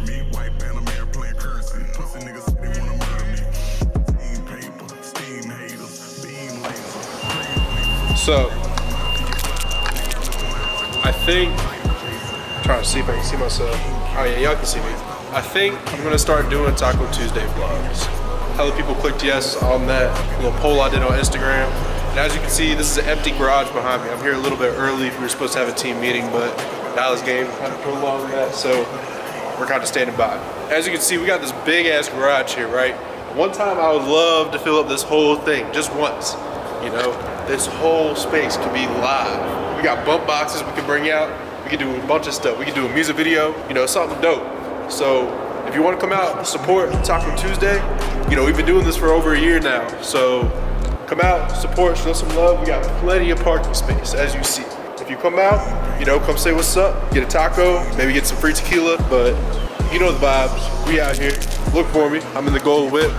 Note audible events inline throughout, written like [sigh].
murder me. White Panamera playing currency. Pussy niggas say they wanna murder me. Steam paper, steam haters, beam laser. So, I think. trying to see if I can see myself. Oh yeah, y'all can see me. I think I'm gonna start doing Taco Tuesday vlogs. Hella people clicked yes on that little poll I did on Instagram. And as you can see, this is an empty garage behind me. I'm here a little bit early. We were supposed to have a team meeting, but Dallas game kind of prolonged that, so we're kind of standing by. As you can see, we got this big ass garage here, right? One time I would love to fill up this whole thing, just once. You know, this whole space could be live. We got bump boxes we can bring out. We can do a bunch of stuff. We can do a music video, you know, something dope. So if you want to come out support Taco Tuesday, you know, we've been doing this for over a year now. So come out, support, show some love. We got plenty of parking space, as you see. If you come out, you know, come say what's up, get a taco, maybe get some free tequila, but you know the vibes. We out here. Look for me. I'm in the gold whip.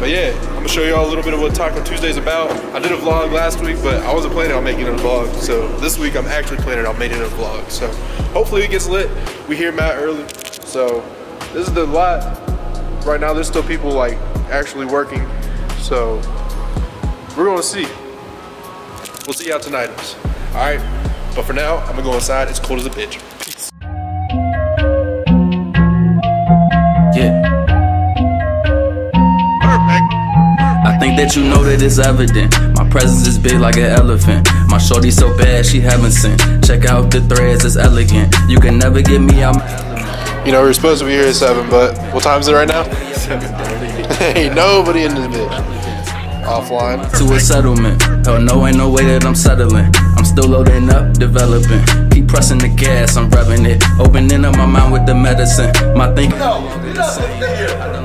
But yeah, I'm gonna show y'all a little bit of what Taco Tuesday's about. I did a vlog last week, but I wasn't planning on making a vlog. So this week I'm actually planning on making a vlog. So hopefully it gets lit. We hear Matt early. So this is the lot. Right now there's still people like actually working. So we're gonna see. We'll see how tonight is. All right, but for now, I'm gonna go inside. It's cold as a bitch. Think that you know that it's evident. My presence is big like an elephant. My shorty so bad she heaven sent. Check out the threads, it's elegant. You can never get me out my element. You know, we are supposed to be here at 7, but what time is it right now? 7.30. [laughs] Ain't nobody in this bitch. Offline. to a settlement. Hell no, ain't no way that I'm settling. I'm still loading up, developing. Keep pressing the gas, I'm revving it. Opening up my mind with the medicine. My thinking. I done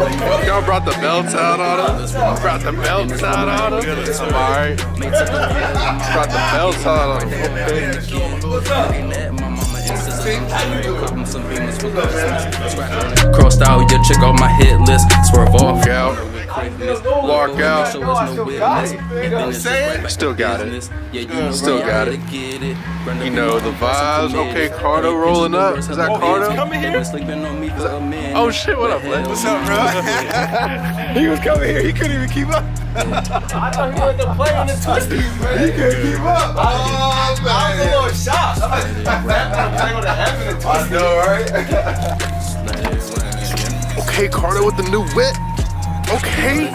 Y'all brought the belts out on him? Brought the belts out on him? Alright. Brought the belts out on him. Okay. Crossed out your chick off my hit list. Swerve off. Walk out. Walk out. Still got it. Still got it. You know the vibes. Okay, Cardo rolling up. Is that Cardo? Oh shit, what up, Len? What's up, bro? [laughs] he was coming here. He couldn't even keep up. I thought he was the play on the twisty. [laughs] He couldn't keep up. Oh, I was a. I'm like, I go to heaven and I twist. know, right? [laughs] okay, Cardo with the new whip. Okay.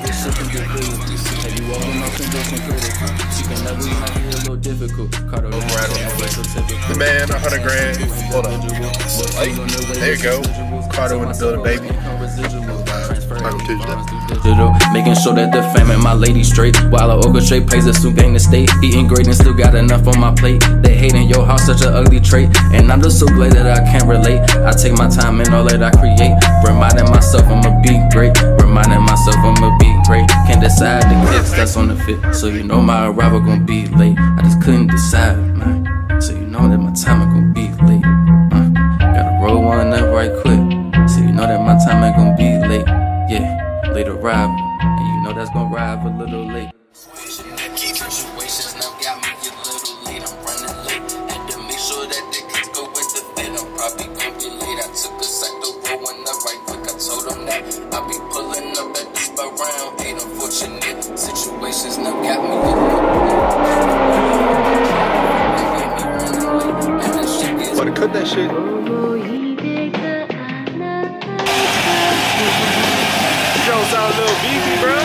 The man, a hundred grand. Hold on. There you go. Cardo in the building, baby. Taco Tuesday. Making sure that the fam and my lady straight. While I orchestrate plays a soon gang to stay. Eating great and still got enough on my plate. They hating your house, such an ugly trait. And I'm just so glad that I can't relate. I take my time and all that I create. Reminding myself I'ma be great. Reminding myself I'ma be great. Can't decide the kicks that's on the fit. So you know my arrival gon' be late. I just couldn't decide, man. So you know that my time ain't gon' be late. Uh, gotta roll one up right quick. So you know that my time ain't gon' be late. Yeah, late arrival. And you know that's gonna arrive a little shit. You don't sound a little beefy, bro.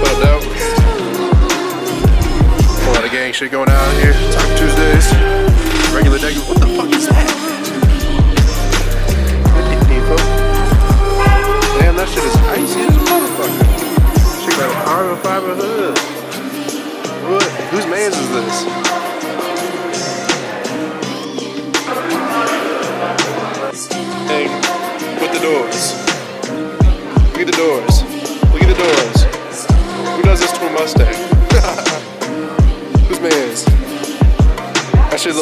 What up. A lot of gang shit going on here. Taco Tuesdays.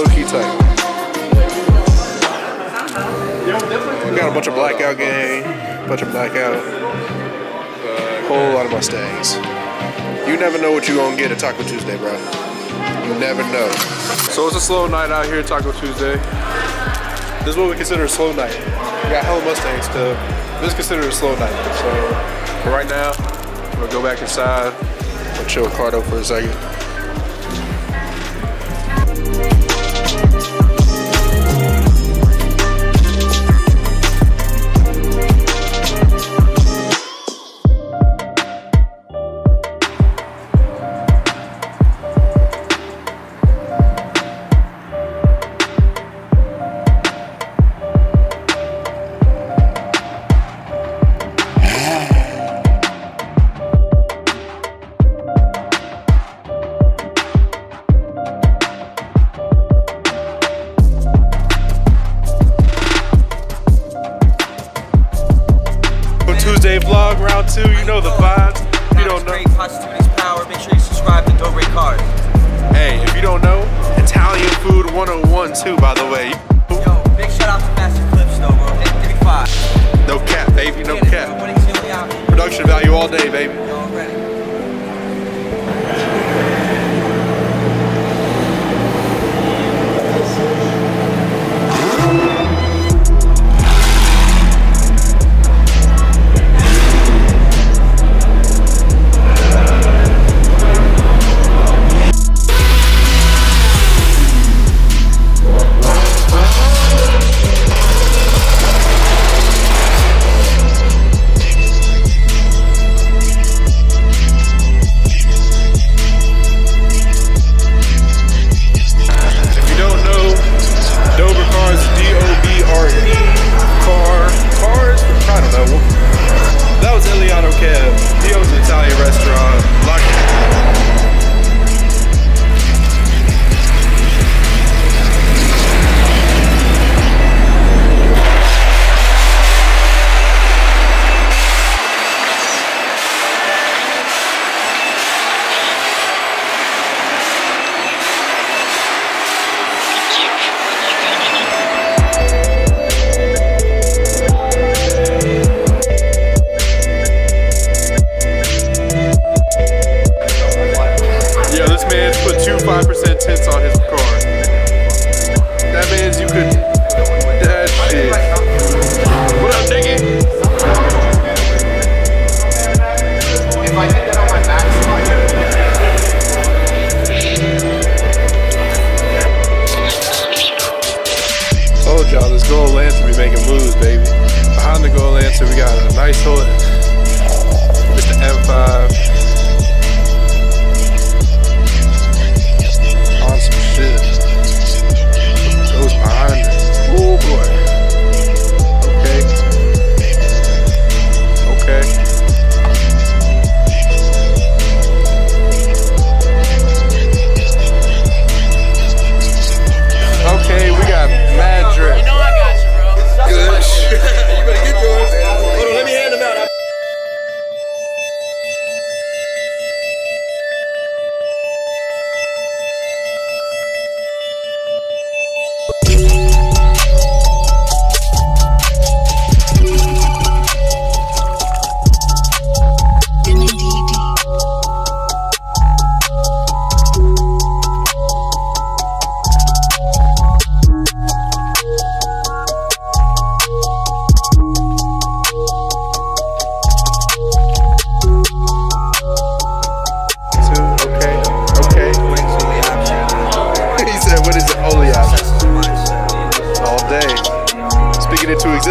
Low key tight. a bunch of blackout gang, bunch of blackout, uh, whole lot of Mustangs. You never know what you're gonna get at Taco Tuesday, bro. You never know. So it's a slow night out here at Taco Tuesday. This is what we consider a slow night. We got hella Mustangs still. This is considered a slow night. So for right now, gonna go back inside. I'll chill with Cardo for a second. Italian food 101 too. By the way, Yo, big shout out to Master Clipz though, bro. Give give me five. no cap, baby, no Get it, bro. cap. Winning's the only option. Production value all day, baby. Put two 5% tints on his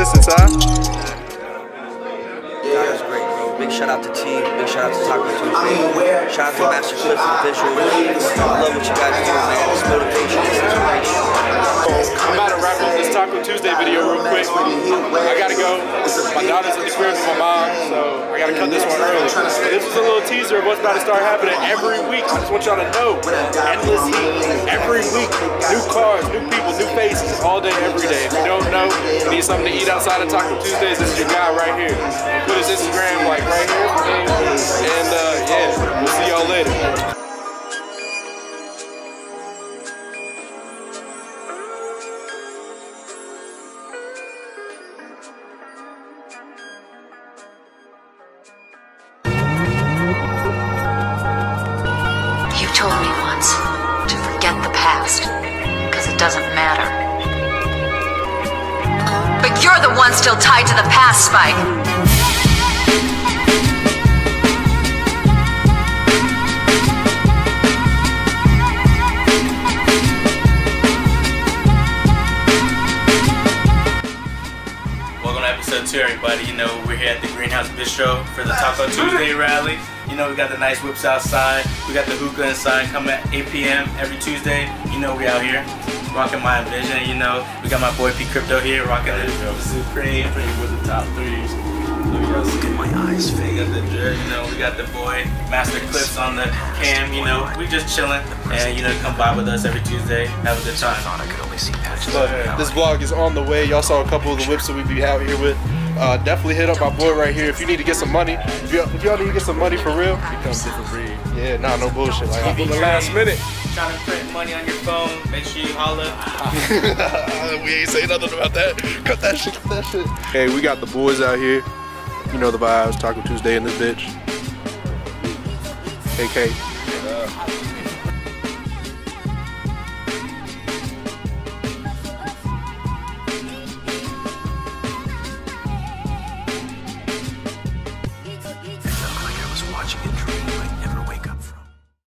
Speaking into Tuesday video real quick. I gotta go. My daughter's in the crib with my mom, so I gotta cut this one early. This was a little teaser of what's about to start happening every week. I just want y'all to know. Endless heat. Every week. New cars, new people, new faces, all day, every day. If you don't know, you need something to eat outside of Taco Tuesdays, this is your guy right here. Put his Instagram like right here. doesn't matter. But you're the one still tied to the past, Spike. Welcome to episode two, everybody. You know, we're here at the Greenhouse Bistro for the Taco Tuesday rally. You know, we got the nice whips outside. We got the hookah inside. Come at 8 p.m. every Tuesday. You know, we out here rocking my vision. You know, we got my boy P Crypto here rocking the Supreme with the top threes. Look at my eyes fade. We got the drip, you know, we got the boy Master Clipz on the cam, you know, we just chilling and you know, come by with us every Tuesday, have a good time. I could only see patches. But uh, this vlog is on the way. Y'all saw a couple of the whips that we be out here with. Uh, definitely hit up my boy right here if you need to get some money. If y'all, if y'all need to get some money for real, become different breed. Yeah, nah, no bullshit. Like I If you the last minute. Trying to print money on your phone, make sure you holler. [laughs] we ain't say nothing about that. Cut that shit. Cut that shit. Hey, we got the boys out here. You know the vibes. Taco Tuesday in this bitch. AK.